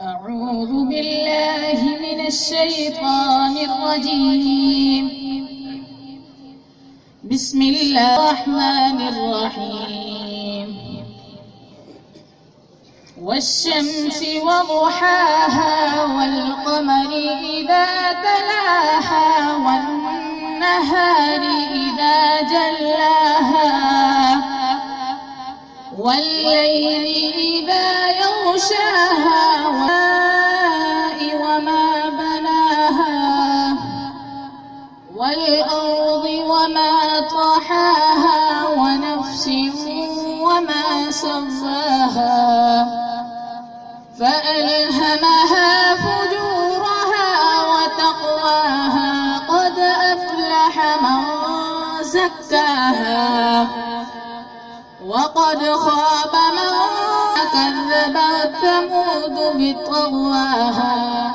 أعوذ بالله من الشيطان الرجيم. بسم الله الرحمن الرحيم. والشمس وضحاها والقمر إذا تلاها والنهار إذا جلاها والليل إذا يغشاها والأرض وما طحاها ونفس وما سواها فألهمها فجورها وتقواها قد أفلح من زكاها وقد خاب من كذب ثمود بطغواها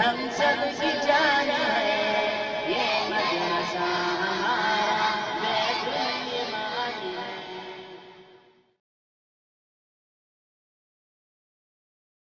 हम सब की जान है ये मदरसा।